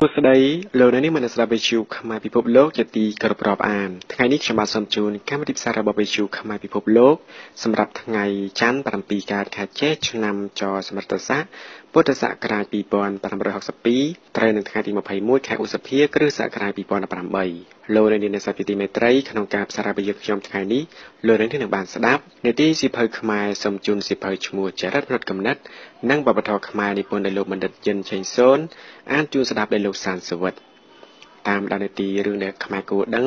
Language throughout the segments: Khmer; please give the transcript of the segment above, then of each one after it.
សួស្តីលោកអ្នកនាងមនស្ដាប់វិទ្យុខ្មែរពិភពលោកជាទីគោរពរាប់អានថ្ងៃនេះខ្ញុំបាទសូមជូនកម្មវិធីផ្សាយរបស់វិទ្យុខ្មែរពិភពលោកសម្រាប់ថ្ងៃច័ន្ទ7កើតខែចេសឆ្នាំចសម្រិតស័កពុទ្ធសករាជ2562ត្រូវនៅថ្ងៃទី21ខែឧសភាគ្រិស្តសករាជ2018លោកអ្នកនាងអ្នកសាជាទីមេត្រីក្នុងការផ្សាយរបស់យើងខ្ញុំថ្ងៃនេះលោកអ្នកនាងនឹងបានស្ដាប់នេតិសិភៅខ្មែរសូមជូនសិភៅឈ្មោះចរិតផ្នត់កំណត់និងបបធរខ្មែរនិពន្ធដោយលោកបណ្ឌិតយិនឆេងសូនអានជូនស្ដាប់ដោយលោកសានសវិតតាមដាននេតិរឿងដែលខ្មែរគួរដឹង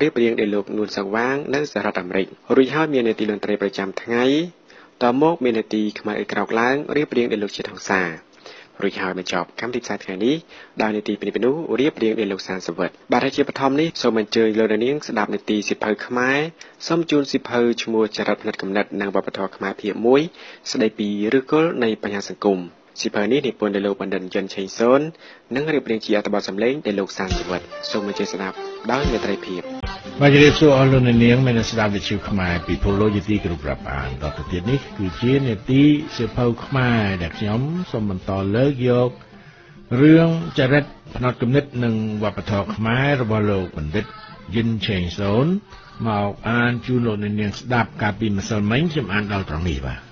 រៀបរៀងដោយលោកនួនសង្វាងនៅសហរដ្ឋអាមេរិករួចហើយមាននេតិលន្ត្រីប្រចាំថ្ងៃ តមកមាននេតិខ្មែរអ៊ីក្រោកឡើងរៀបរៀងដោយលោកជាតិហង្សារួចហើយបញ្ចប់កម្មវិធីផ្សាយថ្ងៃនេះដោយនេតិពិនិត្យនោះរៀបរៀងដោយលោកសានសវិតបាទជាបឋមនេះសូមអញ្ជើញលោកនាងស្ដាប់នេតិសិភៅខ្មែរសូមជូនសិភៅឈ្មោះចរិតផ្នែកកំណត់និងវប្បធម៌ខ្មែរភាគ1ស្ដីពីឫសគល់នៃបញ្ហាសង្គម សិភៅនេះនិពន្ធដោយលោកបណ្ឌិតយិនឆេងសូននិងរៀបរៀងជាអត្ថបទសម្លេងដោយលោកសានជីវិតសូមអញ្ជើញស្ដាប់ដោយមេត្រីភាពបាទជម្រាបសួរអស់លោកអ្នកនាងមានស្ដាប់វិទ្យុខ្មែរពីពលលោកយទីគ្រប់រាប់អានដល់ទៅទៀតនេះគឺជានេតិសិភៅខ្មែរដែលខ្ញុំសូមបន្តលើកយករឿងចរិតផ្នត់គំនិតនិងវប្បធម៌ខ្មែររបស់លោកបណ្ឌិតយិនឆេងសូនមកអានជូនលោកអ្នកនាងស្ដាប់កាលពីម្សិលមិញខ្ញុំអានដល់ត្រង់នេះបាទ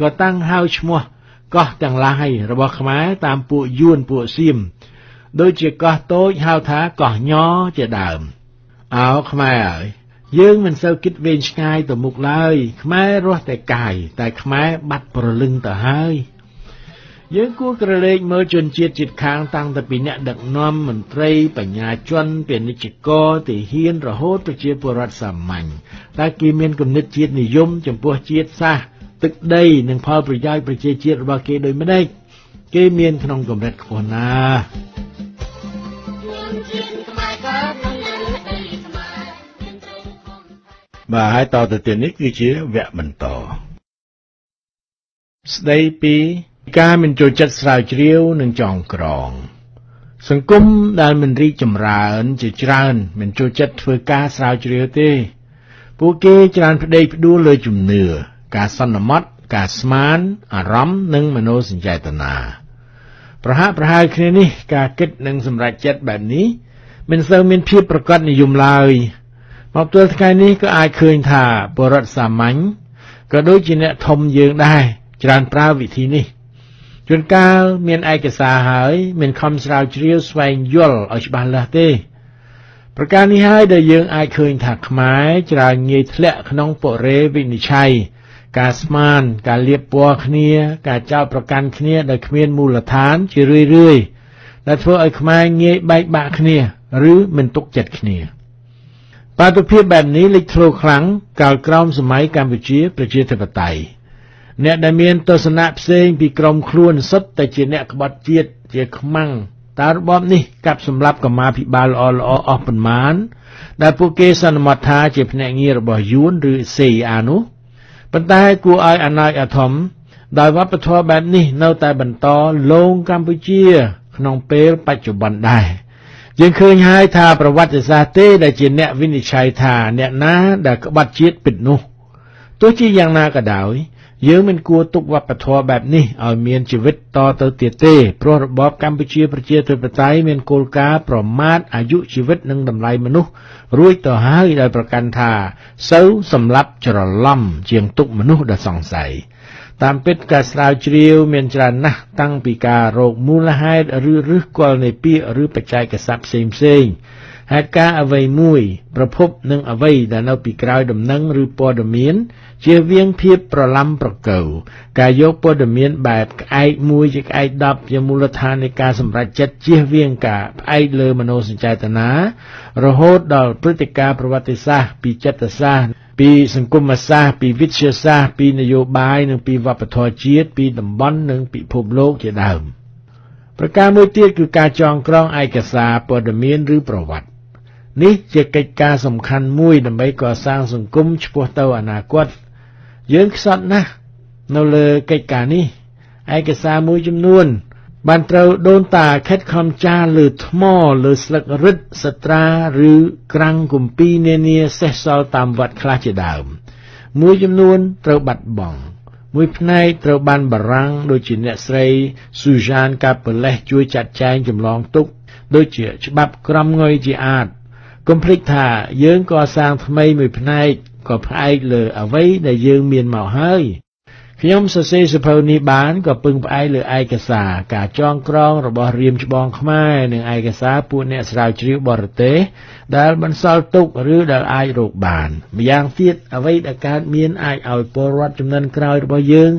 ក៏តាំងហៅឈ្មោះកោះទាំងឡាយរបស់ខ្មែរតាមពួកយួនពួកសៀមដូចជាកោះតូចហៅថាកោះញជាដើមអោខ្មែរអើយយើងមិនសូវគិតវែងឆ្ងាយទៅមុខឡើយខ្មែររស់តែកាយតែខ្មែរបាត់ប្រលឹងទៅហើយយើងគួរក្រឡេកមើលជនជាតិជាតិខាងតាំងតែពីអ្នកដឹកនាំមន្ត្រីបញ្ញាជនពាណិជ្ជករទាហានរហូតប្រជាពលរដ្ឋសាមញ្ញតើគេមានគំនិតជាតិនិយមចំពោះជាតិសាសន៍ ទឹកដីនិងផលប្រយោជន៍ប្រជាជាតិរបស់គេដូចម្ដេចគេមានក្នុងកម្រិតខ្ពស់ណាស់បាទហើយតទៅទៀតនេះគឺជាវគ្គបន្តស្ដីពីការមិនចូលចិត្តស្រាវជ្រាវនិងចងក្រង សង្គមដែលមិនរីកចម្រើន ជាច្រើនមិនចូលចិត្តធ្វើការស្រាវជ្រាវទេ ពួកគេច្រើនផ្ដេកផ្ដួលលើជំនឿ ការសន្មត់ ការស្មានអារម្មណ៍និងមនោសញ្ចេតនាប្រហាក់ប្រហែលគ្នានេះការគិតនិងសម្រេចចិត្តបែបនេះមិនសូវមានភាពប្រកបនិយមឡើយមកទល់ថ្ងៃនេះក៏អាចឃើញថាបរិវត្តសាមញ្ញក៏ដូចជាអ្នកធំយើងដែរច្រើនប្រើវិធីនេះជួនកាលមានឯកសារហើយមិនខំស្រាវជ្រាវស្វែងយល់ឲ្យច្បាស់លាស់ទេប្រការនេះហើយដែលយើងអាចឃើញថាខ្មែរច្រើនងាយធ្លាក់ក្នុងពរេវិនិច្ឆ័យ ការស្មានការលៀបពណ៌គ្នា ការចោទប្រកាន់គ្នាដោយគ្មានមូលដ្ឋានជារឿយរឿយដែលធ្វើឲ្យខ្មែរងាយបែកបាក់គ្នា ឬមិនទុកចិត្តគ្នាបាតុភិបបែបនេះលេចធ្លោខ្លាំងកាលក្រោមសម័យកម្ពុជាប្រជាធិបតេយ្យអ្នកដែលមានទស្សនៈផ្សេងពីក្រមខ្លួនសុទ្ធតែជាអ្នកក្បត់ជាតិជាខ្មាំងតើរបបនេះកាប់សម្លាប់កម្មាភិបាលល្អល្អអស់ប៉ុន្មានដែលពួកគេសន្មតថាជាភ្នាក់ងាររបស់យួនឬ CIA នោះ ប៉ុន្តែគួរឲ្យអាណត្តិអាធំដោយវប្បធម៌បែបនេះនៅតែបន្តលងកម្ពុជា ក្នុងពេលបច្ចុប្បន្នដែរយើងឃើញហើយថាប្រវត្តិសាស្ត្រទេដែលជាអ្នកវិនិច្ឆ័យថាអ្នកណាដែលក្បត់ជាតិពិតនោះទោះជាយ៉ាងណាក៏ដោយ យើងមិនគួរទុកវប្បធម៌បែបនេះឲ្យមានជីវិតតទៅទៀតទេព្រោះរបបកម្ពុជាប្រជាធិបតេយ្យមានគោលការណ៍ប្រមាថអាយុជីវិតនិងតម្លៃមនុស្សរួចទៅហើយដោយប្រកាន់ថាសូវសម្លាប់ច្រឡំជាងទុកមនុស្សដ៏សង្ស័យតាមពិតការស្រាវជ្រាវមានច្រើនណាស់តាំងពីការរកមូលហេតុឬឫសគល់នៃពាក្យឬបច្ចេកសព្ទផ្សេងផ្សេង ហេតុការអ្វីមួយប្រភពនឹងអ្វីដែលនៅពីក្រោយដំណឹងឬព័ត៌មានជៀសវាងភាពប្រឡំប្រកៅការយកព័ត៌មានបែបក្អែកមួយជាក្អែក10ជាមូលដ្ឋាននៃការសម្រេចចិត្តជៀសវាងការផ្អែកលើមនោសញ្ចេតនារហូតដល់ព្រឹត្តិការណ៍ប្រវត្តិសាស្ត្រពីចិត្តសាស្ត្រពីសង្គមសាស្ត្រពីវិទ្យាសាស្ត្រពីនយោបាយនិងពីវប្បធម៌ជាតិពីតំបន់និងពិភពលោកជាដើមប្រការមួយទៀតគឺការចងក្រងឯកសារព័ត៌មានឬប្រវត្តិ នេះជាកិច្ចការសំខាន់មួយដើម្បីកសាងសង្គមឆ្ពោះទៅអនាគតយើងខ្សត់ណាស់នៅលើកិច្ចការនេះឯកសារមួយចំនួន បានត្រូវដូនតាខិតខំចារលើថ្មលើស្លឹករឹតសត្រាឬក្រាំងគម្ពីរនានាសេះសល់តាមវត្តខ្លះជាដើម មួយចំនួនត្រូវបាត់បង់មួយផ្នែកត្រូវបានបារាំងដូចជាអ្នកស្រី Suzanne Capelès ជួយចាត់ចែងចម្លងទុក ដូចជាច្បាប់ក្រមងុយជាអាច កុំភ្លេចថាយើងក៏សាងថ្មីមួយផ្នែកក៏ផ្អែកលើអ្វីដែលយើងមានមកហើយខ្ញុំសរសេរសភៅនេះបានក៏ពឹងផ្អែកលើឯកសារការចងក្រងរបស់រៀមច្បងខ្មែរនិងឯកសារពួកអ្នកស្រាវជ្រាវបរទេសដែលបន្សល់ទុកឬដែលអាចរកបានម្យ៉ាងទៀតអ្វីដែលកើតមានអាចឲ្យពលរដ្ឋចំនួនក្រោយរបស់យើង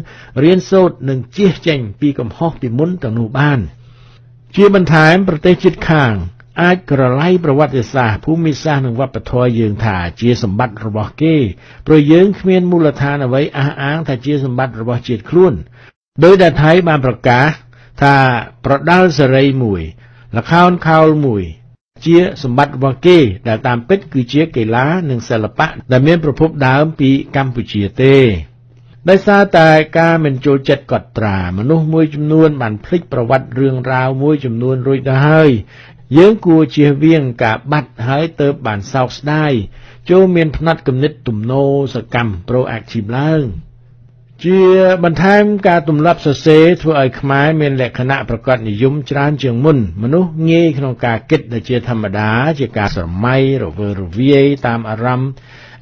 រៀនសូត្រនិងជៀសចេញពីកំហុសពីមុនទៅនោះបាន ជាបន្ថែមប្រទេសជិតខាង អាចក្រឡៃប្រវត្តិសាស្ត្រភូមិសាស្ត្រនិងវប្បធម៌យើងថាជាសម្បត្តិរបស់គេព្រោះយើងគ្មានមូលដ្ឋានអ្វីអះអាងថាជាសម្បត្តិរបស់ជាតិខ្លួនដោយដែលថៃបានប្រកាសថាប្រដាល់សេរីមួយលខោនខោលមួយ ជាសម្បត្តិរបស់គេ ដែលតាមពិតគឺជាកីឡានិងសិល្បៈដែលមានប្រភពដើមពីកម្ពុជាទេដោយសារតែការមិនចូលចិត្តកត់ត្រាមនុស្សមួយចំនួនបានភ្លេចប្រវត្តិរឿងរ៉ាវមួយចំនួនរួចទៅហើយ យើងគួរជៀសវាងការបាត់ហើយទៅបានសោកស្ដាយចូលមានផ្នែកគំនិតទំនោរសកម្ម proactive ឡើងជាបន្ថែមការទម្លាប់សរសេរធ្វើឲ្យខ្មែរមានលក្ខណៈប្រកបនិយមច្រើនជាងមុន មនុស្សងាយក្នុងការគិតដែលជាធម្មតា ជាការស្រមៃរវើរវាយតាមអារម្មណ៍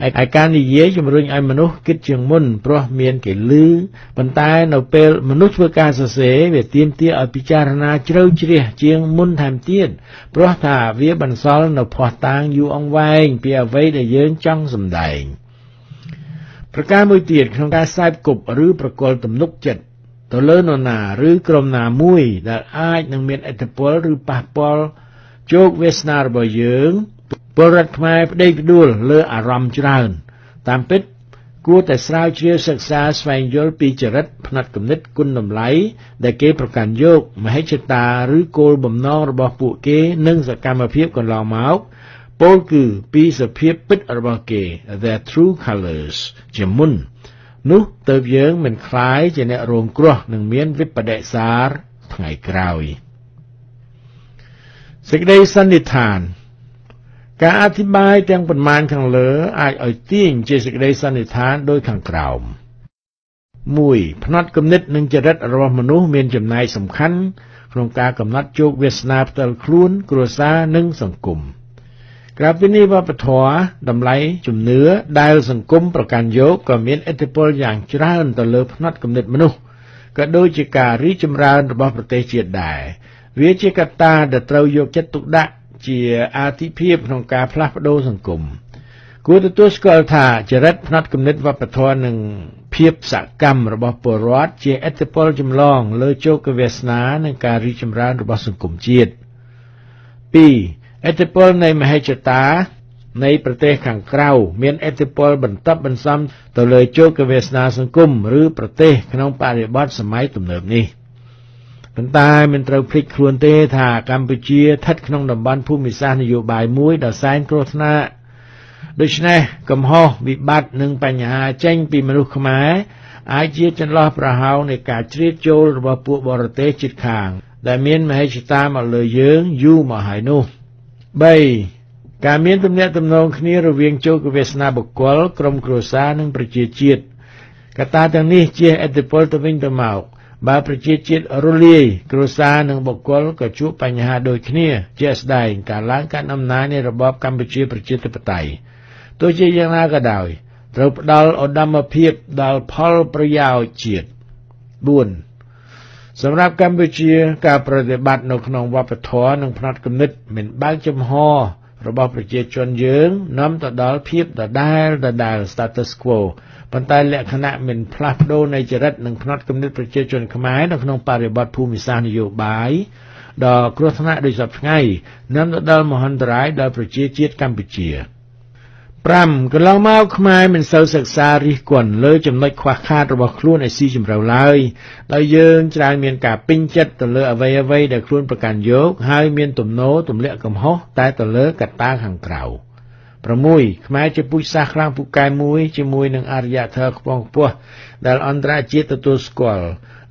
ឯការនិយាយជំរុញឲ្យមនុស្សគិតជាងមុនព្រោះមានគេលឺប៉ុន្តែនៅពេលមនុស្សធ្វើការសរសេរវាទាមទារឲ្យពិចារណាជ្រៅជ្រះជាងមុនថែមទៀតព្រោះថាវាបន្សល់នៅភ័ស្តុតាងយូរអង្វែងពីអ្វីដែលយើងចង់សម្ដែងប្រការមួយទៀតក្នុងការខ្សែគប់ឬប្រកល់ទំនុកចិត្តទៅលើនរណាឬក្រុមណាមួយដែលអាចនឹងមានឥទ្ធិពលឬប៉ះពាល់ជោគវាសនារបស់យើង ពលរដ្ឋខ្មែរប្តេជ្ញាផ្ដួលលើអារម្មណ៍ច្រើន តាមពិតគួរតែស្រាវជ្រាវសិក្សាស្វែងយល់ពីចរិតផ្នែកគំនិតគុណតម្លៃដែលគេប្រកាន់យកមហិច្ឆតាឬគោលបំណងរបស់ពួកគេនិងសកម្មភាពកន្លងមកពោលគឺពីសភាពពិតរបស់គេ their true colors ជាមុននោះទៅយើងមិនคล้ายជាអ្នករងគ្រោះនឹងមានវិបដិសារថ្ងៃក្រោយសេចក្តីសន្និដ្ឋាន ការអធិប្បាយទាំងប៉ុន្មានខាងលើអាចឲ្យទាញជាសេចក្តីសន្និដ្ឋានដោយខាងក្រោម 1 ផ្នែកគំនិតនិងចរិតរបស់មនុស្សមានចំណែកសំខាន់ក្នុងការកំណត់ជោគវាសនាផ្ទាល់ខ្លួន គ្រួសារនិងសង្គមក្រៅពីនេះវប្បធម៌តម្លៃជំនឿដែលសង្គមប្រកាន់យកក៏មានឥទ្ធិពលយ៉ាងច្រើនទៅលើផ្នែកគំនិតមនុស្សក៏ដូចជាការរីកចម្រើនរបស់ប្រទេសជាតិដែរវាជាកត្តាដែលត្រូវយកចិត្តទុកដាក់ ជាអាទិភាពក្នុងការផ្លាស់ប្ដូរសង្គមគួរទទួលស្គាល់ថាចរិតផ្នែកគំនិតវប្បធម៌និងភាពសកម្មរបស់ពលរដ្ឋជាឥទ្ធិពលចម្លងលើជោគវាសនានិងការរីកចម្រើនរបស់សង្គមជាតិ2ឥទ្ធិពលនៃមហិច្ឆតានៃប្រទេសខាងក្រៅមានឥទ្ធិពលបន្តបន្សំទៅលើជោគវាសនាសង្គមឬប្រទេសក្នុងបរិបទសម័យទំនើបនេះ។ ប៉ុន្តែមិនត្រូវភ្លេចខ្លួនទេថាកម្ពុជាស្ថិតក្នុងតំបន់ភូមិសាស្ត្រនយោបាយមួយដ៏សែនគ្រោះថ្នាក់ដូច្នេះកំហុសវិបត្តិនិងបញ្ហាចេញពីមនុស្សខ្មែរអាចជាចន្លោះប្រហោងនៃការជ្រៀតចូលរបស់ពួកបរទេសជិតខាង ដែលមានមហិច្ឆតាមកលើយើងយូរមកហើយនោះ3ការមានទំនាក់ទំនងគ្នារវាងជោគវាសនាបុគ្គលក្រុមគ្រួសារនិងប្រជាជាតិកត្តាទាំងនេះជាឥទ្ធិពលទៅវិញទៅមក បើប្រជាជាតិរលាយគ្រួសារនិងបុគ្គលក៏ជួបបញ្ហាដូចគ្នាជាក់ស្ដែងការឡើងកាន់អំណាចនៃរបបកម្ពុជាប្រជាធិបតេយ្យទោះជាយ៉ាងណាក៏ដោយត្រូវផ្ដល់ឧត្តមភាពដល់ផលប្រយោជន៍ជាតិ4សម្រាប់កម្ពុជាការប្រតិបត្តិនៅក្នុងវប្បធម៌និងផ្នែកគំនិតមិនបើកចំហរបស់ប្រជាជនយើងនាំទៅដល់ភាពដដែលដដែល status quo ប៉ុន្តែលក្ខណៈមិនផ្លាស់ប្ដូរនៃចរិតនិងផ្នត់គំនិតប្រជាជនខ្មែរនៅក្នុងបរិបទភូមិសាស្ត្រនយោបាយដ៏គ្រោះថ្នាក់ដូចសពថ្ងៃនាំទៅដល់មហន្តរាយដល់ប្រជាជាតិកម្ពុជា5កន្លងមកខ្មែរមិនសូវសិក្សារិះគន់លើចំណុចខ្វះខាតរបស់ខ្លួនឲ្យស៊ីជម្រៅឡើយដោយយើងច្រើនមានការពេញចិត្តទៅលើអ្វីអ្វីដែលខ្លួនប្រកាន់យកហើយមានទំនោរទម្លាក់កំហុសតែទៅលើកត្តាខាងក្រៅ 6ខ្មែរជាពូជសាសន៍ខ្លាំងពូកែមួយជាមួយនឹងអរិយធម៌ខ្ពង់ខ្ពស់ដែលអន្តរជាតិទទួលស្គាល់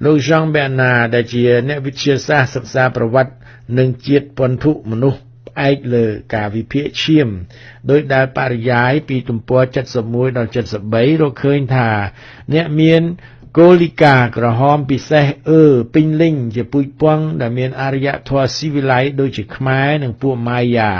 លោក Jean Bernard ដែលជាអ្នកវិទ្យាសាស្ត្រសិក្សាប្រវត្តិនិងជាតិពន្ធុមនុស្សផ្អែកលើការវិភាគឈាមដោយដែលបរិយាយពីទំព័រ71ដល់73រកឃើញថា អ្នកមានកូលីកាក្រហមពិសេសអឺពេញលេញជាពូជពងដែលមានអរិយធម៌ស៊ីវិល័យដូចជាខ្មែរនិងពួកម៉ាយ៉ា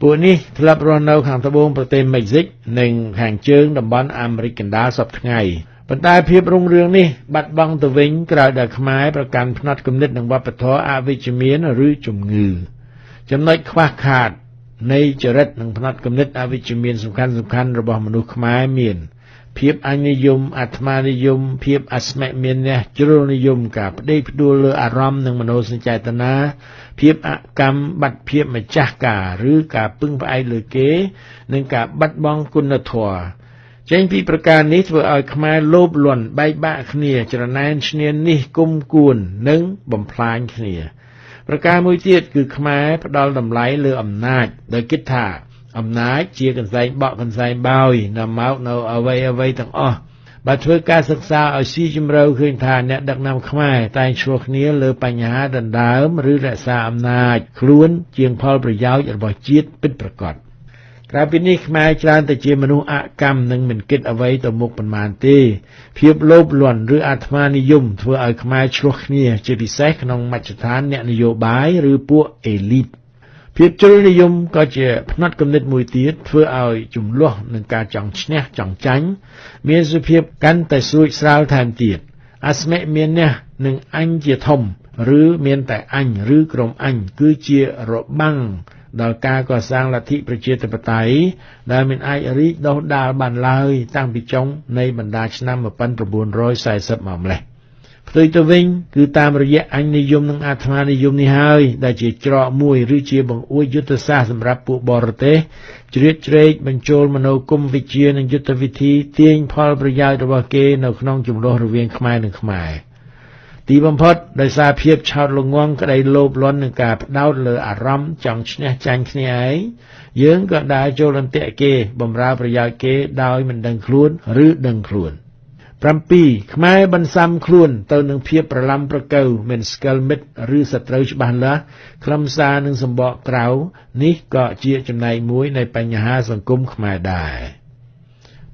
ពួកនេះធ្លាប់រស់នៅខាងត្បូងប្រទេសមិចស៊ិកនិងខាងជើងតំបន់អាមេរិកកណ្ដាលសពថ្ងៃប៉ុន្តែភាពរុងរឿងនេះបាត់បង់ទៅវិញក្រោយដែលខ្មែរប្រកាន់ផ្នត់គំនិតនិងវប្បធម៌អវិជ្ជមានឬជំងឺ ចំណុចខ្វះខាតនៃចរិតនិងផ្នត់គំនិតអវិជ្ជមានសំខាន់សំខាន់របស់មនុស្សខ្មែរមាន ភាពអញ្ញនិយមអាត្មានិយមភាពអស្មិមានះជ្រុលនិយមការប្តេជ្ញាលើអារម្មណ៍និងមនោសញ្ចេតនា ភាពអកម្មបាត់ភាពម្ចាស់ការ ឬការពឹងផ្អែកលើគេ និងការបាត់បង់គុណធម៌ចេញពីប្រការនេះធ្វើឲ្យខ្មែរលោភលន់បែកបាក់គ្នា ច្រណែនឈ្នានេះគុំគួននិងបំផ្លាញគ្នាប្រការមួយទៀតគឺខ្មែរផ្ដាល់តម្លៃលើអំណាចដោយគិតថាអំណាចជាកន្សែងបក់កន្សែងបោយនាំមកនៅអ្វីអ្វីទាំងអស់ បើធ្វើការសិក្សាឲ្យស៊ីជម្រៅឃើញថាអ្នកដឹកនាំខ្មែរតែងឆ្លោះគ្នាលើបញ្ហាដណ្ដើមឬរក្សាអំណាចខ្លួនជាងផលប្រយោជន៍របស់ជាតិពិតប្រាកដក្រៅពីនេះខ្មែរច្រើនតែជាមនុស្សអកម្មនិងមិនគិតអ្វីទៅមុខប៉ុន្មានទេភាពលោភលន់ឬអាត្មានិយមធ្វើឲ្យខ្មែរឆ្លោះគ្នាជាពិសេសក្នុងមជ្ឈដ្ឋានអ្នកនយោបាយឬពួកអេលីត ភាពជ្រុលនិយមក៏ជាផ្នែកគំនិតមួយទៀតធ្វើឲ្យចំនួននឹងការចង់ឈ្នះចង់ចាញ់មានសភាពកាន់តែស្រួចស្រាលថែមទៀតអស្មិមាននេះនឹងអញជាធំ ឬមានតែអញឬក្រុមអញគឺជារបាំងដល់ការកសាងលទ្ធិប្រជាធិបតេយ្យដែលមិនអាចរីកដុះដាលបានឡើយតាំងពីចុងនៃបណ្ដាឆ្នាំ1940មកម្លេះ ផ្ទុយទៅវិញគឺតាមរយៈអញនិយមនិងអាត្មានិយមនេះហើយដែលជាច្រកមួយឬជាបង្អួចយុទ្ធសាស្ត្រសម្រាប់ពួកបរទេសជ្រៀតជ្រែកបញ្ចូលមនោគមវិជ្ជានិងយុទ្ធវិធីទាញផលប្រយោជន៍របស់គេនៅក្នុងចំនួនរវាងខ្មែរនិងខ្មែរទីបំផុតដោយសារភាពឆោតល្ងង់ក្តីលោភលន់នឹងការផ្ដោតលើអារម្មណ៍ចង់ឈ្នះចាញ់គ្នាឯងយើងក៏ដើរចូលអន្ទាក់គេបំរើប្រយោជន៍គេដោយមិនដឹងខ្លួនឬដឹងខ្លួន។ 7ខ្មែរបន្សាំខ្លួនទៅនឹងភាពប្រឡំប្រកៅមិនស្កិលមិត្តឬសត្រូវច្បាស់លាស់ខ្លឹមសារនិងសម្បកក្រៅនេះក៏ជាចំណែកមួយនៃបញ្ហាសង្គមខ្មែរដែរ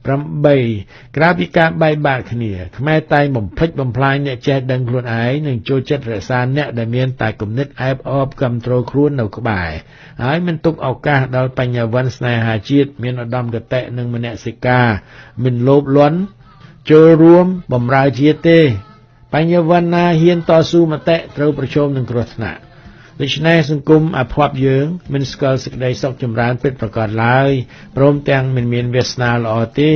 8ក្រៅពីការបែកបាក់គ្នាខ្មែរតែងបំភ្លេចបំផ្លាញអ្នកចេះដឹងខ្លួនឯងនិងចូលចិត្តរក្សាអ្នកដែលមានតែគំនិតអែបអបគ្រប់គ្រងខ្លួននៅក្បែរហើយមិនទុកឱកាសដល់បញ្ញវន្តស្នេហាជាតិមានឧត្តមគតិនិងមនសិការមិនលោភលន់ ចូលរួមបំរើជាតិទេ បញ្ញវណ្ណាហ៊ានតស៊ូមតិត្រូវប្រឈមនឹងគ្រោះថ្នាក់ដូច្នេះសង្គមអភ័ព្វយើងមិនស្គាល់សេចក្តីសុខចម្រើនពិតប្រាកដឡើយព្រមទាំងមិនមានវាសនាល្អទេ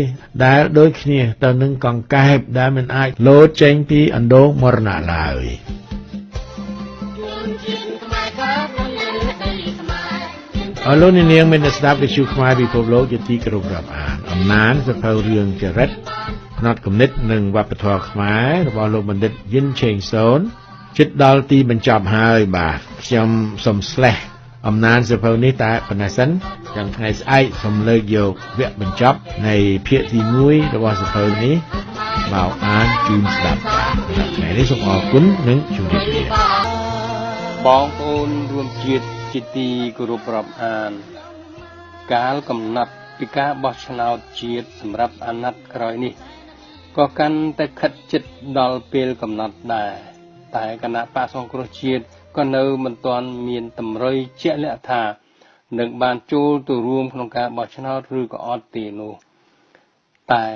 ដែលដូចគ្នាទៅនឹងកង្កែបដែលមិនអាចលោតចេញពីអណ្ដូងមរណៈឡើយ អរលោកនាងមានស្ដាប់វិទ្យុខ្មែរពិភពលោកជាទីគោរពរាប់អានអំណានសភៅរឿងចរិតផ្នត់គំនិតនិងវប្បធម៌ខ្មែររបស់លោកបណ្ឌិតយិនឆេងសូនជិតដល់ទីបញ្ចប់ហើយបាទខ្ញុំសូមស្លេះអំណានសភៅនេះតែប៉ុណ្ណេះសិនចាំថ្ងៃស្អែកសូមលើកយកវគ្គបញ្ចប់នៃភាគទី1របស់សភៅនេះមកអានជូនស្ដាប់ថ្ងៃនេះសូមអរគុណនិងជម្រាបលាបងប្អូនរួមជាតិ ជាទីគោរពរាប់អាន កាលកំណត់ពីការបោះឆ្នោតជាតិសម្រាប់អាណត្តិក្រោយនេះក៏កាន់តែខិតជិតដល់ពេលកំណត់ដែរតែគណៈបកសង្គ្រោះជាតិក៏នៅមិនទាន់មានតម្រុយជាក់លាក់ថានឹងបានចូលទៅរួមក្នុងការបោះឆ្នោតឬក៏អត់ទេនោះតែ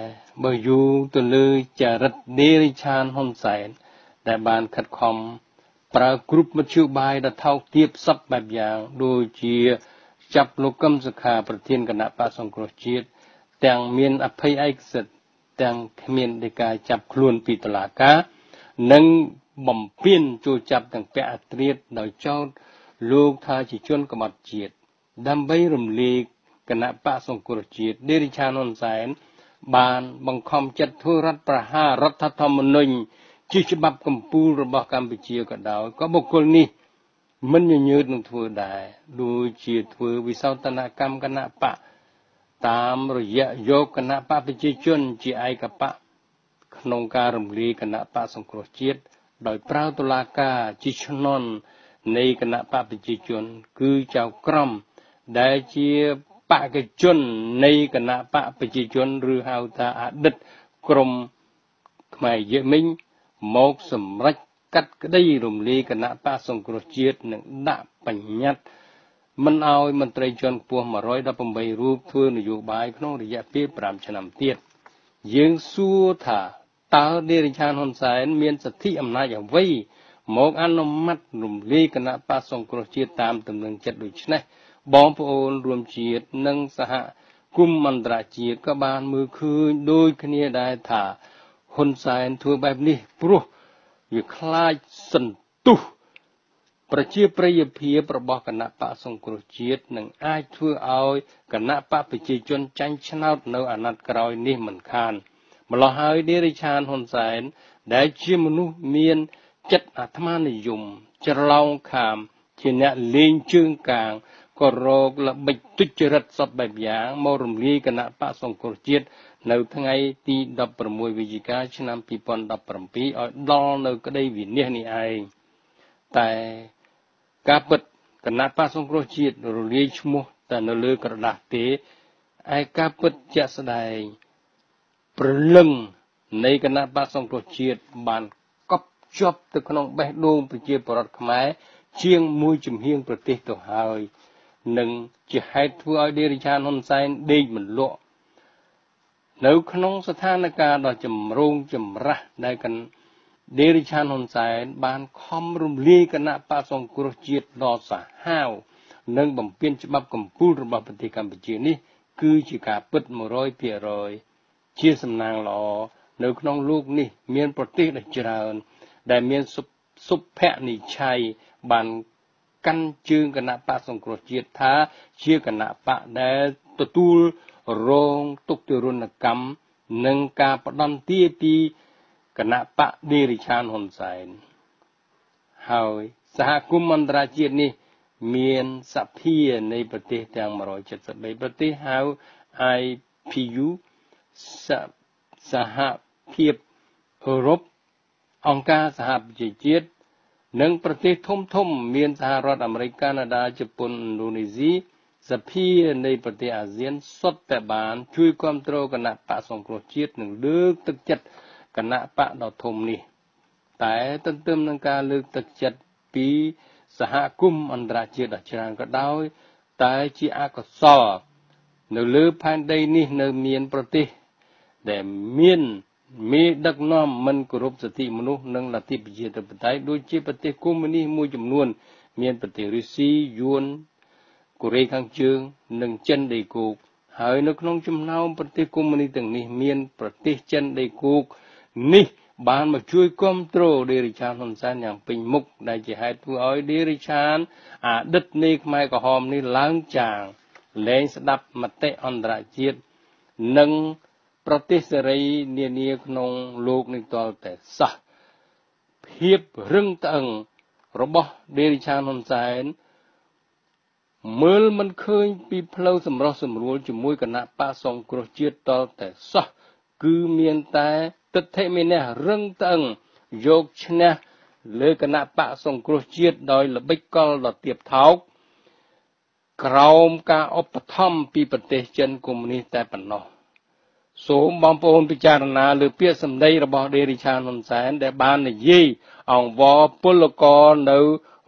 បើយូរទៅលើចរិតដេរិឆានហ៊ុនសែនដែលបានខិតខំ ប្រើគ្រប់មធ្យោបាយដ៏ថោកទាបសពបែបយ៉ាងដូចជាចាប់លោកកឹមសុខាប្រធានគណៈបកសង្គ្រោះជាតិទាំងមានអភ័យឯកសិទ្ធិទាំងគ្មានដីកាចាប់ខ្លួនពីតុលាការនិងបំពេញចូលចាប់ទាំងពាក់អត្រាតដោយចោទលោកថាជាជនក្បត់ជាតិដើម្បីរំលាយគណៈបកសង្គ្រោះជាតិដេរិឆានហ៊ុនសែនបានបង្ខំចិត្តធ្វើរដ្ឋប្រហាររដ្ឋធម្មនុញ្ញ ជាច្បាប់កម្ពុជារបស់កម្ពុជាក៏ដោយក៏បុគ្គលនេះមិនញញើតនឹងធ្វើដែរដូចជាធ្វើវិសោធនកម្មគណៈបកតាមរយៈយកគណៈបកប្រជាជនជាឯកបកក្នុងការរំលាយគណៈបកសង្គ្រោះជាតិដោយប្រើតុលាការជាឈ្នន់នៃគណៈបកប្រជាជន គឺចៅក្រមដែលជាបកជននៃគណៈបកប្រជាជន ឬហៅថាអតីតក្រមខ្មែរយើងមិញ មកសម្រេចកាត់ក្តីរំលាយគណៈបកសង្គ្រោះជាតិនិងដាក់បញ្ញត្តិមិនអោយមន្ត្រីជាន់ខ្ពស់118រូបធ្វើនយោបាយក្នុងរយៈពេល5ឆ្នាំទៀតយើងសួរថាតើនាយរដ្ឋាភិបាលហ៊ុនសែនមានសិទ្ធិអំណាចអ្វីមកអនុម័តរំលាយគណៈបកសង្គ្រោះជាតិតាមទំនឹងចិត្តដូចនេះបងប្អូនរួមជាតិនិងសហគមន៍អន្តរជាតិក៏បានមើលឃើញដូចគ្នាដែរថា ហ៊ុនសែនធ្វើបែបនេះព្រោះវាខ្លាចសន្ទុះប្រជាប្រិយភាពរបស់គណៈបកសង្គ្រោះជាតិនឹងអាចធ្វើឲ្យគណៈបកប្រជាជនចាញ់ឆ្នោតនៅអាណត្តិក្រោយនេះមិនខានម្លោះហើយនារីឆានហ៊ុនសែនដែលជាមនុស្សមានចិត្តអាត្មានិយមច្រឡោងខាមជាអ្នកលេងជើងកាង ក៏រកល្បិចទុច្ចរិតសពបែបយ៉ាងមករំលាយគណៈបកសង្គ្រោះជាតិនៅថ្ងៃទី16វិច្ឆិកាឆ្នាំ2017ឲ្យដល់នៅក្តីវិនិច្ឆ័យនេះឯងតែការពិតគណៈបកសង្គ្រោះជាតិរលាយឈ្មោះតែនៅលើក្រដាស់ទេឯការពិតជាក់ស្ដែងព្រលឹងនៃគណៈបកសង្គ្រោះជាតិបានកប់ជាប់ទៅក្នុងបេះដូងប្រជាពលរដ្ឋខ្មែរជាងមួយជំហៀងប្រទេសទៅហើយ និងជាហេតុធ្វើឲ្យដេរិឆានហ៊ុនសែនដេកមិនលក់នៅក្នុងស្ថានភាពដ៏ចម្រូងចម្រាសដែលកដេរិឆានហ៊ុនសែនបានខំរំលាយគណៈបកសង្គ្រោះជាតិដ៏សាហាវនិងបំពេញច្បាប់កម្ពុជារបស់ប្រទេសកម្ពុជានេះ គឺជាការពិត100%ជាសំណាងល្អនៅក្នុងលោកនេះ មានប្រទេសដ៏ច្រើន ដែលមានសុភនិច្ឆ័យបាន កាន់ជើងគណៈបកសង្គ្រោះជាតិថា ជាគណៈបកដែលទទួលរងទុក្ខទរណកម្មនិងការផ្ដន់ទាពីគណៈបកឌីរិឆានហ៊ុនសែនហើយសហគមន៍អន្តរជាតិនេះ មានសភានៃប្រទេសទាំង173ប្រទេសហៅ IPU សហភាពអឺរ៉ុបអង្គការសហប្រជាជាតិ និងប្រទេសធំធំមានសហរដ្ឋអាមេរិកកាណាដាជប៉ុនឥណ្ឌូនេស៊ីសភានៃប្រទេសអាស៊ានសុទ្ធតែបានជួយគ្រប់គ្រងគណៈបកសង្គ្រោះជាតិនិងលើកទឹកចិត្តគណៈបកដ៏ធំនេះ តែទន្ទឹមនឹងការលើកទឹកចិត្តពីសហគមន៍អន្តរជាតិដ៏ច្រើនក៏ដោយ តែជាអកុសលនៅលើផែនដីនេះនៅមានប្រទេស ដែលមាន មេដឹកនាំមិនគោរពសិទ្ធិមនុស្សនិងលទ្ធិប្រជាធិបតេយ្យដូចជាប្រទេសកុម្មុយនីសមួយចំនួន មានប្រទេសរុស្ស៊ីយួនកូរ៉េខាងជើង និងចិនដីគោកហើយនៅក្នុងចំណោមប្រទេសកុម្មុយនីសទាំងនេះមាន ប្រទេសចិនដីគោកនេះបានមកជួយគ្រប់គ្រងដេរិឆានហ៊ុនសែនយ៉ាងពេញមុខដែលជាហេតុធ្វើឲ្យដេរិឆានអតីតនៃខ្មែរក្រហមនេះឡើងចាងលែងស្ដាប់មតិអន្តរជាតិនិង ប្រទេសសេរីនានាក្នុងលោកនេះតលតែសោះភាពរឹងត្អឹងរបស់ដេរិឆានហ៊ុនសែនមើលមិនឃើញពីផ្លូវសម្រោះសម្រួលជាមួយគណៈបកសង្គ្រោះជាតិតលតែសោះគឺមានតែទិដ្ឋិមានះរឹងត្អឹងយកឈ្នះលើគណៈបកសង្គ្រោះជាតិដោយល្បិចកលដ៏ទៀបថោកក្រោមការឧបត្ថម្ភពីប្រទេសចិនកុម្មុយនីសតែប៉ុណ្ណោះ សូមបងប្អូនពិចារណាលើពាក្យសម្ដីរបស់ដេរីឆានហ៊ុនសែនដែលបាននិយាយអង្វរពលករនៅ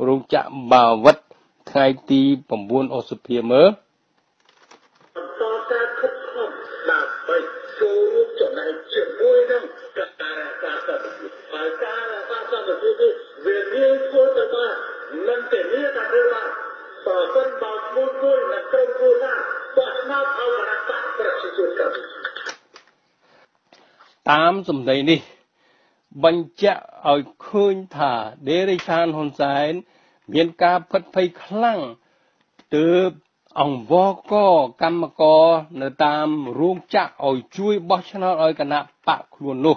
រោងចក្របាវិតថ្ងៃទី9ឧសភាមើល តាមសម្ដីនេះ បញ្ជាក់ឲ្យឃើញថាដេរិឆានហ៊ុនសែន មានការផិតភ័យខ្លាំងទើបអង្វរកកម្មករនៅតាមរោងចក្រឲ្យជួយបោះឆ្នោតឲ្យគណៈបកខ្លួននោះ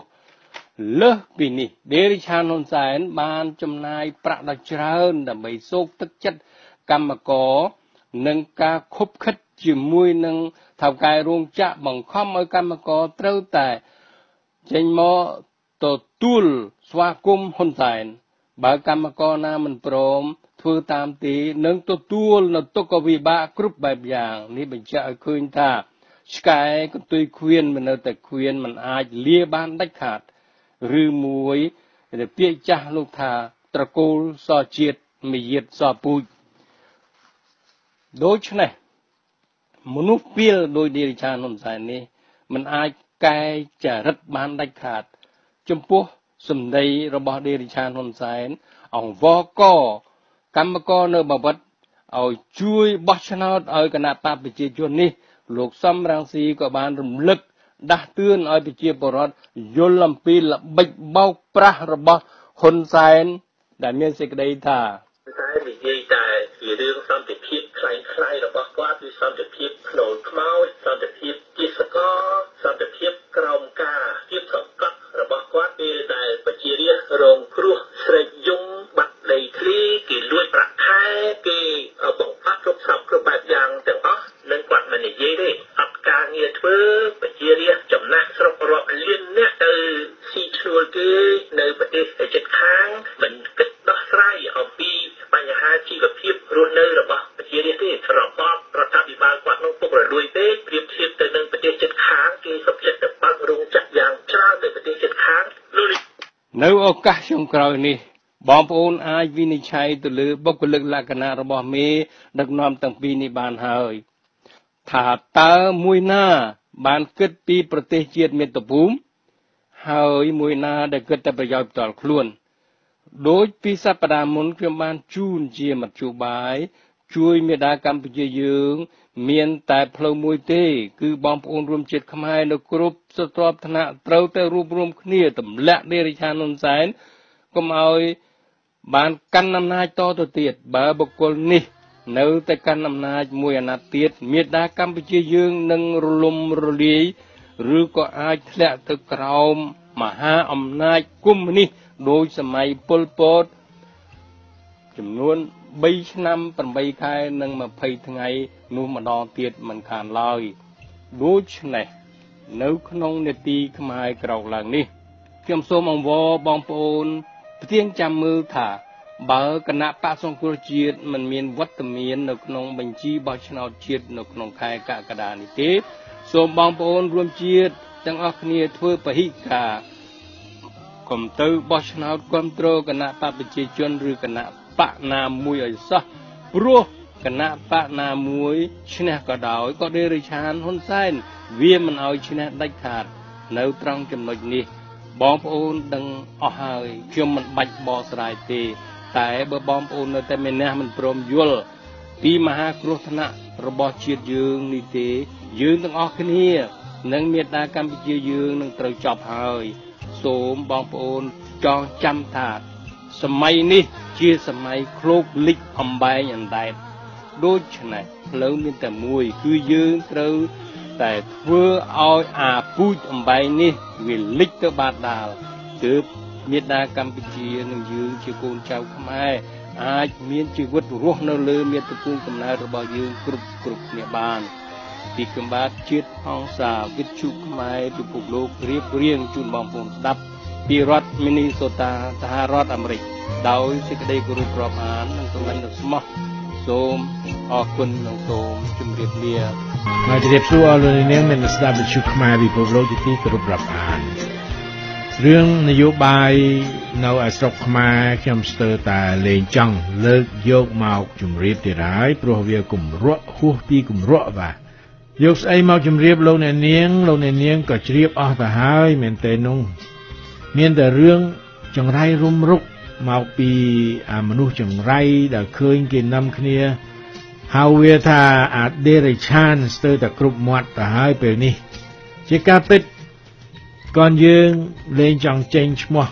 លើសពីនេះដេរិឆានហ៊ុនសែន បានចំណាយប្រាក់ដ៏ច្រើនដើម្បីសោកទឹកចិត្តកម្មករនិងការខົບខិតជាមួយនឹងថៅកែរោងចក្របង្ខំឲ្យកម្មករត្រូវតែ ចេញមកទទួលស្វាគមន៍ហ៊ុនសែនបើកម្មករណាមិនព្រមធ្វើតាមទីនឹងទទួលនៅទុក្ខវិបាកគ្រប់បែបយ៉ាងនេះបញ្ជាក់ឲ្យឃើញថាឆ្កែកន្ទុយខៀនមិននៅតែខៀនមិនអាចលាបានដាច់ខាតឬមួយដែលពាក្យចាស់លោកថាត្រកូលសជាតិមាយាទសពូជដូច្នេះមនុស្សពីលដោយដេរិឆានហ៊ុនសែននេះมันអាច កែចរិតបានដាច់ខាត ចំពោះសម្ដីរបស់ដេរិឆានហ៊ុនសែនអង្វកកម្មករនៅបវិតឲ្យជួយបោះឆ្នោតឲ្យគណៈបកប្រជាជននេះ លោកសំរងស៊ីក៏បានរំលឹក ដាស់តឿនឲ្យប្រជាពលរដ្ឋយល់អំពីល្បិចបោកប្រាស់របស់ហ៊ុនសែនដែលមានសេចក្តីថាតែនិយាយតែជារឿងសន្តិភាពខ្លាំងៗរបស់គាត់គឺសន្តិភាពផ្លូវខ្មោចសន្តិភាពជាសកល រជារាស្ត្ររងគ្រោះស្រេកយំបាត់ដីធ្លីគេលួចប្រាក់ខែគេបង្កប់គ្រប់សពគ្រប់បែបយ៉ាងទាំងអស់នឹងគាត់មិននិយាយទេអត់ការងារធ្វើប្រជារាស្ត្រចំណាក់ស្រុករាប់លានអ្នកទៅស៊ីឈ្នួលគេនៅប្រទេសជិតខាង នៅឱកាសចុងក្រោយនេះបងប្អូនអាចវិនិច្ឆ័យទៅលើបុគ្គលិកលក្ខណៈរបស់មេដឹកនាំទាំងពីរនេះបានហើយថាតើមួយណា បានគិតពីប្រទេសជាតិមាតុភូមិហើយមួយណាដែលគិតតែប្រយោជន៍ផ្ទាល់ខ្លួនដោយពីសប្តាហ៍មុនខ្ញុំបានជូនជាមធ្យោបាយជួយមេដាកម្ពុជាយើង មានតែផ្លូវមួយទេ គឺបងប្អូនរួមជាតិខ្មែរនៅគ្រប់ស្រទាប់ថ្នាក់ត្រូវតែរួបរวมគ្នាទម្លាក់ដេរិឆានហ៊ុនសែនកុំឲ្យបានកាន់អំណាចតទៅទៀតបើបុគ្គលនេះ នៅតែកាន់អំណាចមួយអាណត្តិទៀតមេដាកម្ពុជាយើងនឹងរលំរលាយឬក៏អាចធ្លាក់ទៅក្រោមមហាអំណាចកុម្មុយនីសដោយសម័យប៉ុលពតចំនួន 3ឆ្នាំ8ខែនិង20ថ្ងៃនោះម្ដងទៀតមិនខានឡើយដូច្នេះនៅក្នុងនេតិខ្មែរក្រោកឡើងនេះខ្ញុំសូមអង្វរបងប្អូនផ្ទៀងចាំមើលថាបើគណៈបកសង្គ្រោះជាតិមិនមានវត្តមាននៅក្នុងបញ្ជីបោះឆ្នោតជាតិនៅក្នុងខែកក្កដានេះទេសូមបងប្អូនរួមជាតិទាំងអស់គ្នាធ្វើពហិការកុំទៅបោះឆ្នោតគ្រប់គ្រងគណៈបកប្រជាជនឬគណៈប កណាមួយឲ្យសោះព្រោះគណៈបកណាមួយឈ្នះក៏ដោយក៏ដេរិឆានហ៊ុនសែនវាមិនឲ្យឈ្នះដាច់ខាត នៅត្រង់ចំណុចនេះ បងប្អូនដឹងអស់ហើយខ្ញុំមិនបាច់បកស្រាយទេ តែបើបងប្អូននៅតែមានះមិនព្រមយល់ពីមហាគ្រោះថ្នាក់របស់ជាតិយើងនេះទេ យើងទាំងអស់គ្នានិងមេដាកម្ពុជាយើងនឹងត្រូវចប់ហើយ សូមបងប្អូនចងចាំថាសម័យនេះ ជាសម័យឃ្លោកលិចអំបែងអណ្ដែតដូច្នេះផ្លូវមានតែមួយ គឺយើងត្រូវតែធ្វើឲ្យអាពូជអំបែងនេះវាលិចទៅបាតដាលទើបមេដាកម្ពុជានិងយើងជាកូនចៅខ្មែរអាចមានជីវិតរស់នៅលើមាតុភូមិកំណើតរបស់យើងគ្រប់គ្រប់គ្នាបានពីកម្បាតជាតិអង្សាវិទ្យុខ្មែរពិភពលោករៀបរៀងជូនបងប្អូនស្ដាប់ពីរដ្ឋមីនីសូតាសហរដ្ឋអាមេរិក ដោយសេចក្តីគោរពរាប់អាននិងសម្ដែងដ៏ស្មោះសូមអរគុណនិងសូមជម្រាបលាមកជម្រាបសួរអរលោកនាងមានស្ដាប់វិទ្យុខ្មែរពិភពលោកជាទីគោរពរាប់អានរឿងនយោបាយនៅឯស្រុកខ្មែរខ្ញុំស្ទើរតែលេងចង់លើកយកមកជម្រាបទៀតហើយព្រោះវាគំរក់ហួសពីគំរក់បាទយកស្អីមកជម្រាបលោកអ្នកនាងលោកអ្នកនាងក៏ជ្រាបអស់ទៅហើយមែនទេនោះមានតែរឿងចង្រៃរុំរុក មកពីអាមនុស្សចង្រៃដែលឃើញគេនាំគ្នាហៅវាថាអាដេរិឆានស្ទើរតែគ្រប់មាត់ទៅហើយពេលនេះ ជាការពិតកូនយើងលេងចង់ចេញឈ្មោះ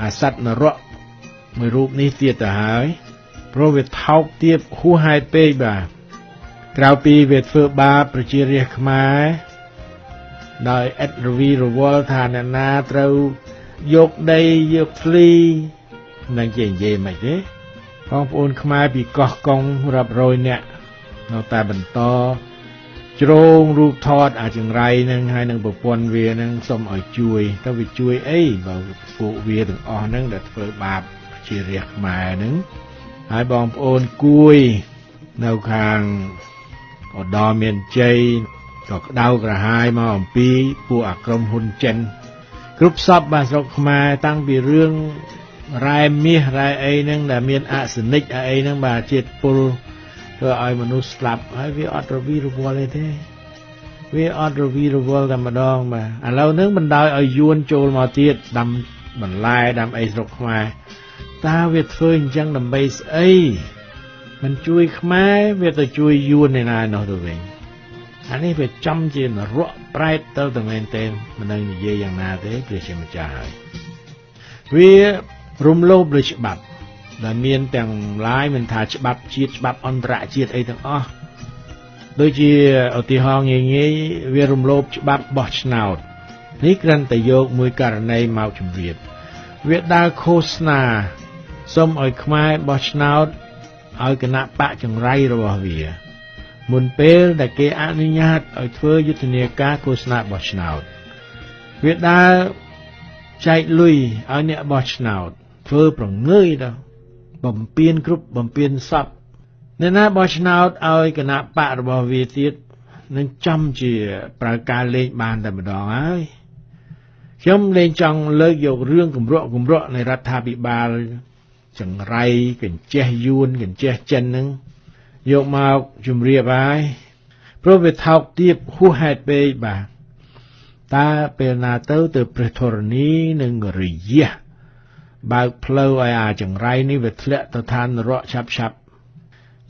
អាសត្វនរកមួយរូបនេះទៀតទៅហើយព្រោះវាថោកទាបហួសហេតុពេកបាទក្រៅពីវាធ្វើបាបប្រជារាស្ត្រខ្មែរដោយអិតរវីរវល់ថាអ្នកណាត្រូវ យកដីយកភ្លីនឹងជានិយាយមិនទេបងប្អូនខ្មែរពីកោះកុងរាប់រយនាក់នៅតែបន្តជ្រងរូបថតអាចង្រៃនឹងហើយនឹងប្រពន្ធវានឹងសុំឲ្យជួយទៅវាជួយអីបើពួកវាទាំងអស់ហ្នឹងដែលធ្វើបាបជារាជខ្មែរហ្នឹងហើយបងប្អូនគួយនៅខាងឧត្តមមានជ័យក៏ក្តៅក្រហាយមកអំពីពួកអាក្រុមហ៊ុនចិន គ្រប់សពបាទស្រុកខ្មែរតាំងពីរឿងរ៉ែមាសរ៉ែអីហ្នឹងដែលមានអសនិកអីហ្នឹងបាទជាតិពុលធ្វើឲ្យមនុស្សស្លាប់ហើយវាអត់រវីរវល់ទេវាអត់រវីរវល់តែម្ដងបាទឥឡូវហ្នឹងបណ្ដោយឲ្យយួនចូលមកទៀតដាំបន្លែដាំអីស្រុកខ្មែរតើវាធ្វើអញ្ចឹងដើម្បីស្អីมันជួយខ្មែរវាទៅជួយយួនឯណានោះទៅវិញ អានេះវាចំជានរកប្រែតទៅតែមែនទេមិននឹងនិយាយយ៉ាងណាទេព្រះជាម្ចាស់ហើយវារំលោភលើច្បាប់ដែលមានទាំងឡាយមិនថាច្បាប់ជាតិច្បាប់អន្តរជាតិអីទាំងអស់ដូចជាឧទាហរណ៍ងាយងាយវារំលោភច្បាប់បោះឆ្នោតនេះគ្រាន់តែយកមួយករណីមកជម្រាបវាដើរឃោសនាសូមឲ្យខ្មែរបោះឆ្នោតឲ្យគណៈបកចង្រៃរបស់វា មុនពេលដែលគេអនុញ្ញាតឲ្យធ្វើយុទ្ធនាការឃោសនាបោះឆ្នោតវាដើរចែកលុយឲ្យអ្នកបោះឆ្នោតធ្វើប្រងើយដល់បំពេញគ្រប់បំពេញសពអ្នកណាបោះឆ្នោតឲ្យគណៈបករបស់វាទៀតនឹងចំជាប្រើការលេងបានតែម្ដងហើយខ្ញុំលេងចង់លើកយករឿងគម្រក់គម្រក់នៃរដ្ឋាភិបាលចង្រៃកញ្ចេះយួនកញ្ចេះចិននឹង យកមកជំរាបហើយព្រោះវាថោកទាបហួសហេតុពេកបាទតើពេលណាទៅទៅព្រះធរណីនឹងរយះបើកផ្លូវឲ្យអាចង្រៃនេះវាធ្លាក់ទៅឋាននរកឆាប់ឆាប់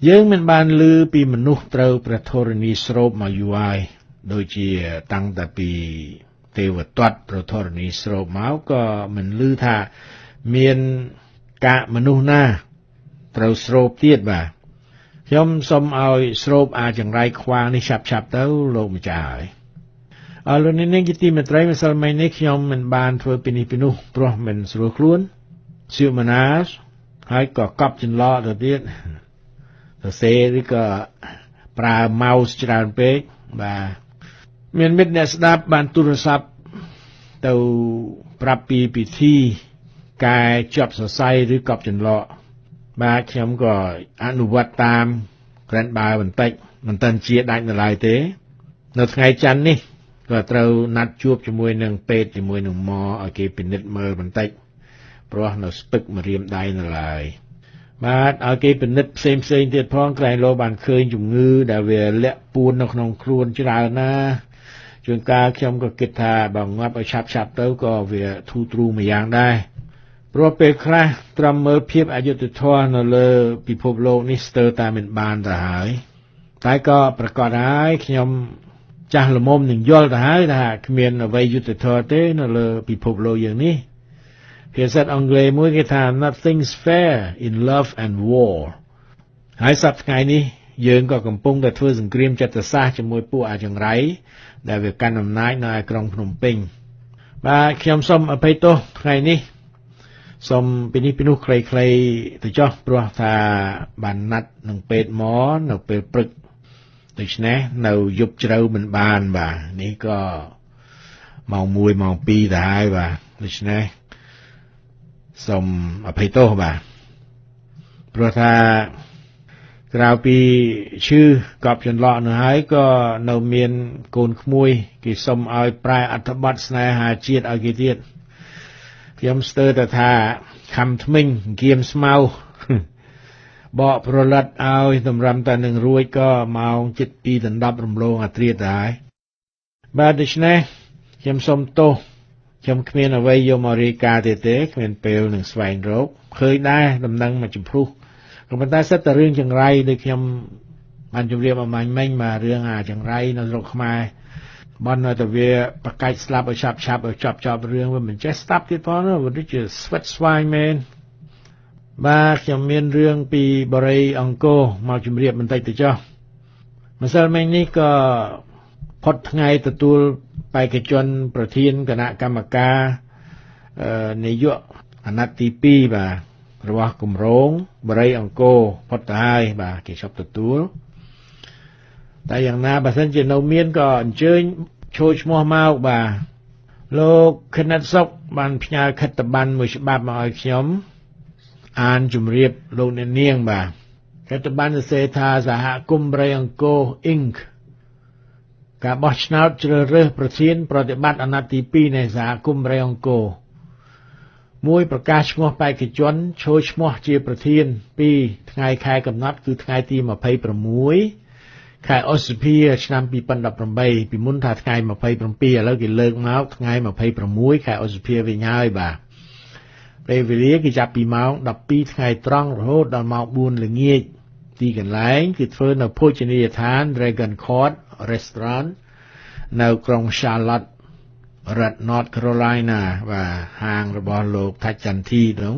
យើងមិនបានឮពីមនុស្សត្រូវព្រះធរណីស្រោបមកយូរហើយដូចជាតាំងតែពីទេវទត្តព្រះធរណីស្រោបមកក៏មិនឮថាមានកាកមនុស្សណាត្រូវស្រោបទៀតបាទ ខ្ញុំសូមឲ្យស្រោបអាចង្រៃខ្វាងនេះឆាប់ឆាប់ទៅលោកម្ចាស់ហើយអរលោកនាងជាទីមេត្រីម្សិលមិញនេះខ្ញុំមិនបានធ្វើពីនេះពីនោះព្រោះមិនស្រួលខ្លួនសៀវមណាសហើយក៏កប់ចន្លោទៅទៀតសរសេរឬក៏ប្រើ mouse ច្រើនពេកបាទមានមិត្តអ្នកស្ដាប់បានទូរស័ព្ទទៅប្រាប់ពីពិធីកែជាប់សរសៃឬកប់ចន្លោ បាទខ្ញុំក៏អនុវត្តតាមក្រាន់បើបន្តិចមិនតាន់ជាដាច់នៅឡើយទេ នៅថ្ងៃច័ន្ទនេះក៏ត្រូវណាត់ជួបជាមួយនឹងពេទ្យជាមួយនឹងម៉ោឲ្យគេពិនិត្យមើលបន្តិចព្រោះនៅស្ពឹកមករៀមដៃនៅឡើយបាទឲ្យគេពិនិត្យផ្សេងផ្សេងទៀតផងក្រែងលោបានឃើញជំងឺដែលវាលាក់ពួននៅក្នុងខ្លួនច្រើនណាជួនកាលខ្ញុំក៏គិតថាបើងាប់ឲ្យឆាប់ឆាប់ទៅក៏វាធូរទ្រូងមួយយ៉ាងដែរ ព្រោះពេលខ្លះត្រឹមមើលភាពអយុត្តិធម៌នៅលើពិភពលោកនេះស្ទើរតែមិនបានទៅហើយ តែក៏ប្រកាសហើយខ្ញុំចាស់ល្មមនឹងយល់ទៅហើយថាគ្មានអ្វីយុត្តិធម៌ទេនៅលើពិភពលោកយ៉ាងនេះភាសាអង់គ្លេសមួយគេថា nothing's fair in love and war ហើយសប្តាហ៍ថ្ងៃនេះយើងក៏កំពុងតែធ្វើសង្គ្រាមចិត្តសាស្ត្រជាមួយពួកអាចង្រៃដែលវាកាន់អំណាចនៅឯក្រុងភ្នំពេញបាទខ្ញុំសូមអភ័យទោសថ្ងៃនេះ សូមពីនេះពីនោះខ្លីៗទៅចោះព្រោះថាបានណាត់នឹងពេទ្យមកនៅពេលព្រឹកដូច្នេះនៅយប់ជ្រៅមិនបានបាទនេះក៏ម៉ោង1ម៉ោង2ទៅហើយបាទដូច្នេះសូមអភ័យទោសបាទព្រោះថាក្រៅពីឈឺកប់ចន្លោះនោះហើយក៏នៅមានកូនក្មួយគេសុំឲ្យប្រែអត្ថបទស្នេហាជាតិឲ្យគេទៀត ខ្ញុំស្ទើរតែថាខំថ្មិញគៀមស្មៅបកប្រលិតឲ្យតម្រាំតែនឹងរួចក៏ម៉ោងជិត2ដណ្ដប់រំលងអាត្រៀតដែរបាទដូច្នេះខ្ញុំសូមទោសខ្ញុំគ្មានអ្វីយកមករាយការណ៍ទេទេគ្មានពេលនឹងស្វែងរកឃើញដែរដំណឹងមកចំព្រោះក៏ប៉ុន្តែសិតតែរឿងចង្រៃដូចខ្ញុំបានជម្រាបអមាញ់មិញមករឿងអាចង្រៃនៅស្រុកខ្មែរ បនទៅវាប្រកាច់ស្លាប់ឲ្យឆាប់ឆាប់ឲ្យចប់ចប់រឿងវាមិនចេះស្ដាប់ទៀតផងវាដូចជាស្វិតស្វាញមែនបាទខ្ញុំមានរឿងពីបរិយអង្គរមកជម្រាបបន្តិចទៅចុះម្សិលមិញនេះក៏ផុតថ្ងៃទទួលបេក្ខជន ប្រធានគណៈកម្មការនាយកអាណត្តិទី2បាទរបស់គម្រោងបរិយអង្គរផុតទៅហើយបាទគេឈប់ទទួល តែយ៉ាងណាបើសិនជានៅមានក៏អញ្ជើញចូលឈ្មោះមកបាទលោកខណិតសុកបានផ្ញើខិត្តប័ណ្ណមួយច្បាប់មកឲ្យខ្ញុំអានជម្រាបលោកអ្នកនាងបាទខិត្តប័ណ្ណសរសេរថាសហគមន៍បរិយអង្គរ Inc ការបោះឆ្នោតជ្រើសរើសប្រធាន ប្រតិបត្តិអាណត្តិទី2នៃសហគមន៍បរិយអង្គរមួយប្រកាសឈ្មោះបេក្ខជនចូលឈ្មោះជាប្រធានពីថ្ងៃខែកំណត់គឺថ្ងៃទី26 ខែឧសភាឆ្នាំ2018ពីមុនថាថ្ងៃ27ឥឡូវគេលើកមកថ្ងៃ26ខែឧសភាវិញហើយបាទពេលវេលាគេចាប់ពីម៉ោង12ថ្ងៃត្រង់រហូតដល់ម៉ោង4ល្ងាចទីកន្លែងគឺធ្វើនៅភោជនីយដ្ឋាន Dragon Court Restaurant នៅក្រុង Charlotte រដ្ឋ North Carolina បាទហាងរបស់លោកថាច់ចន្ទធីនោះ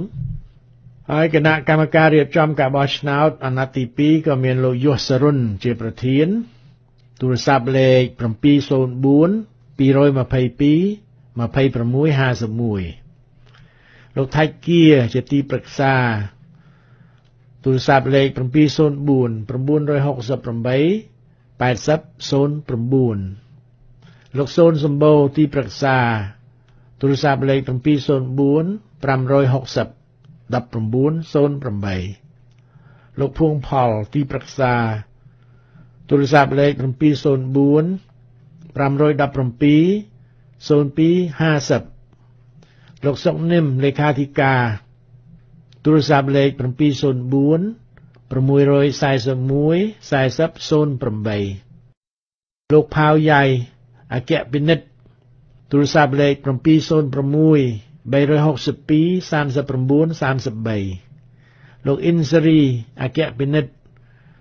ហើយគណៈកម្មការរៀបចំការបោះឆ្នោតអាណត្តិទី2ក៏មានលោកយុសរុនជាប្រធានទូរស័ព្ទលេខ704 222 2651លោកថៃគៀជាទីប្រឹក្សាទូរស័ព្ទលេខ704 968 8009លោកសូនសម្បូរទីប្រឹក្សាទូរស័ព្ទលេខ704 560 1908លោកភួងផលទីប្រឹក្សាទូរស័ព្ទលេខ704 517 0250លោកសុកនិមលេខាធិការទូរស័ព្ទលេខ704 641 4008លោកផាវយ៉ៃអគ្គពិនិត្យទូរស័ព្ទលេខ706 362 39 33លោកអ៊ិនសេរីអគ្គពិនិត្យ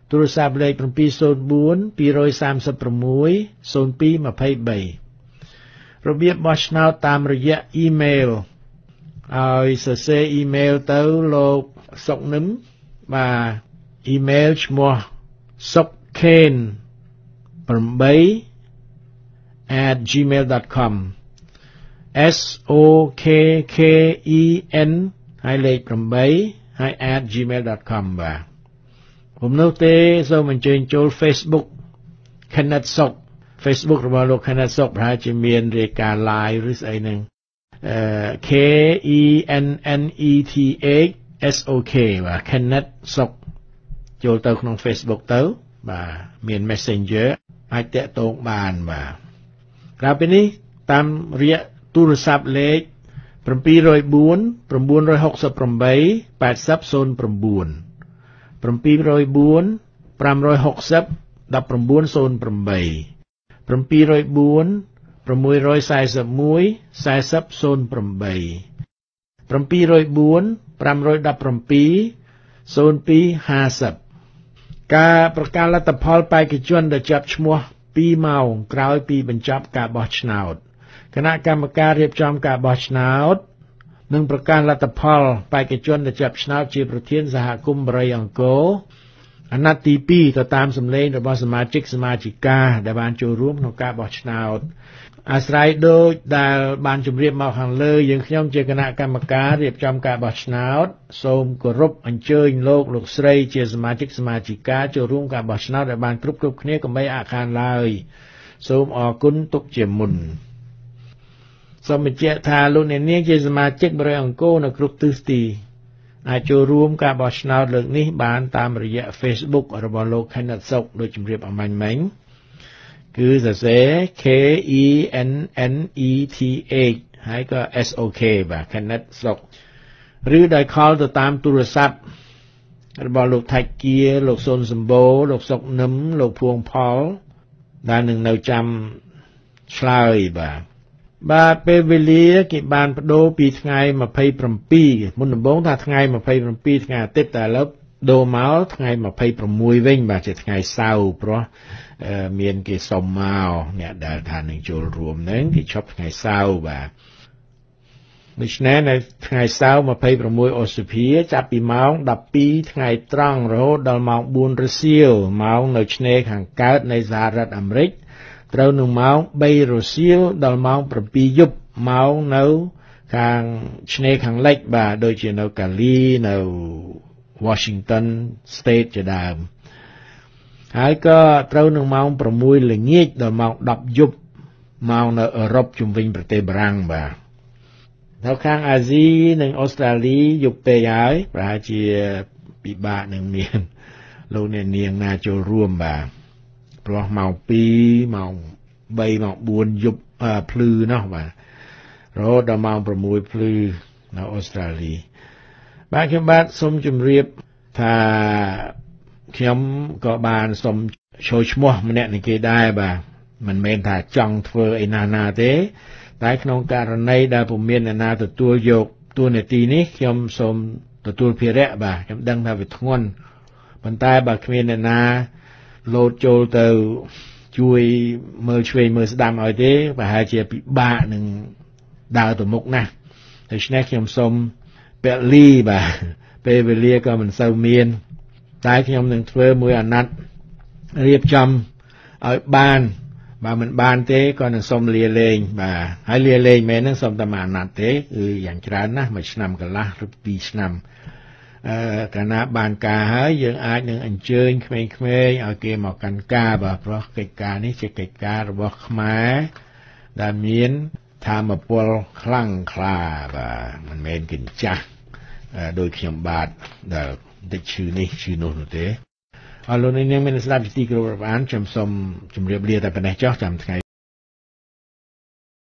ទូរស័ព្ទលេខ704 236 0223របៀបបោះឆ្នោតតាមរយៈអ៊ីមែលឲ្យសរសេរអ៊ីមែលទៅលោកសុកនឹមបាទអ៊ីមែលឈ្មោះសុកខេន8 @gmail.com s o k k e n ហើយលេខ8ហើយ @gmail.com បាទผมនោះទេសូមអញ្ជើញចូល Facebook Kenneth Sok Facebook របស់លោក Kenneth Sok ប្រហែលជាមានរាយការណ៍ live ឬស្អីហ្នឹងអឺ K E N N E T H S O K បាទ Kenneth Sok ចូលទៅក្នុង Facebook ទៅបាទមាន Messenger អាចតាក់ទងបានបាទក្រៅពីនេះតាមរយៈ ទូរស័ព្ទលេខ704 968 8009 704 560 1908 704 641 4008 704 517 0250ការប្រកាសលទ្ធផលបេក្ខជនដែលជាប់ឈ្មោះ2ម៉ោងក្រោយពីបញ្ចប់ការបោះឆ្នោត គណៈកម្មការរៀបចំការបោះឆ្នោតនឹងប្រកាសលទ្ធផលបេក្ខជនដែលជាប់ឆ្នោតជាប្រធានសហគមន៍បរិយអង្គរអាណត្តិទី2ទៅតាមសម្លេងរបស់សមាជិកសមាជិកាដែលបានចូលរួមក្នុងការបោះឆ្នោតអាស្រ័យដូចដែលបានជម្រាបមកខាងលើយើងខ្ញុំជាគណៈកម្មការរៀបចំការបោះឆ្នោតសូមគោរពអញ្ជើញលោកលោកស្រីជាសមាជិកសមាជិកាចូលរួមការបោះឆ្នោតឲ្យបានគ្រប់គ្រប់គ្នាកុំបីអាខានឡើយសូមអរគុណទុកជាមុន សូមបញ្ជាក់ថាលោកអ្នកនាងជាសមាជិកបរិយអង្គរនៅគ្រប់ទិសទីអាចចូលរួមការបោះឆ្នោតលើកនេះបានតាមរយៈ Facebook របស់លោក Kenneth Sok ដូចជម្រាបអមាញ់មិញគឺសរសេរ K E N N E T H ហើយក៏ S O K បាទ Kenneth Sok ឬដោយខលទៅតាមទូរស័ព្ទរបស់លោកថៃគៀលោកសុនសម្បូរលោកសុកនឹមលោកភួងផលដែលនឹងនៅចាំឆ្លើយបាទ បាទពេលវេលាគេបានបដូរពីថ្ងៃ27មុនដំបូងថាថ្ងៃ27ថ្ងៃអាទិត្យតែឥឡូវដូរមកថ្ងៃ26វិញបាទជាថ្ងៃសៅរ៍ព្រោះមានគេសុំមកអ្នកដែលថានឹងចូលរួមហ្នឹងគេឈប់ថ្ងៃសៅរ៍បាទដូច្នេះនៅថ្ងៃសៅរ៍26អូសភាចាប់ពីម៉ោង12ថ្ងៃត្រង់រហូតដល់ម៉ោង4រសៀលម៉ោងនៅឆ្នេរខាងកើតនៃសហរដ្ឋអាមេរិក ត្រូវនឹងម៉ោង3រសៀលដល់ម៉ោង7យប់ម៉ោងនៅខាងឆ្នេរខាងលិចបាទដូចជានៅកាលីនៅ Washington State ជាដើមហើយក៏ត្រូវនឹងម៉ោង6ល្ងាចដល់ម៉ោង10យប់ម៉ោងនៅអឺរ៉ុបជំវិញប្រទេសបារាំងបាទនៅខាងអាស៊ីនិងអូស្ត្រាលីយប់ពេកហើយប្រហែលជាពិបាកនឹងមានលោកអ្នកនាងណាចូលរួមបាទ ព្រោះម៉ោង2ម៉ោង3ម៉ោង4យប់ភ្លឺណោះបាទរហូតដល់ម៉ោង6ភ្លឺនៅអូស្ត្រាលីបាទខ្ញុំបាទសូមជម្រាបថាខ្ញុំក៏បានសូមចូលឈ្មោះម្នាក់នៃគេដែរបាទមិនមែនថាចង់ធ្វើអីណាណាទេ តែក្នុងករណីដែលពុំមានអ្នកណាទទួលយកតួនាទីនេះខ្ញុំសូមទទួលភារៈបាទខ្ញុំដឹងថាវាធ្ងន់ប៉ុន្តែបើគ្មានអ្នកណា លោតចូលទៅជួយមើលឆ្វេងមើលស្ដាំឲ្យទេប្រហែលជាពិបាកនឹងដើរទៅមុខណាស់ដូច្នេះខ្ញុំសូមពលីបាទពេលវេលាក៏មិនសូវមាន តែខ្ញុំនឹងធ្វើមួយអាណត្តិរៀបចំឲ្យបានបើមិនបានទេក៏នឹងសុំលាលែងបាទហើយលាលែងមែនហ្នឹងសុំតែមួយអាណត្តិទេគឺយ៉ាងច្រើនណាស់មួយឆ្នាំកន្លះឬពីរឆ្នាំអឺ កាលណាបានការហើយយើងអាចនឹងអញ្ជើញក្មេងៗឲ្យគេមកកាន់ការបាទព្រោះកិច្ចការនេះជាកិច្ចការរបស់ខ្មែរដែលមានធម៌ពលខ្លាំងក្លាបាទមិនមែនកញ្ចាស់ដោយខ្ញុំបាទដែលតិចឈឺនេះឈឺនោះនោះទេអរលោកនាងមានស្ដាប់ជាទីគោរពរាប់អានខ្ញុំសូមជម្រាបលាតែប៉ុណ្ណេះចុះចាំថ្ងៃ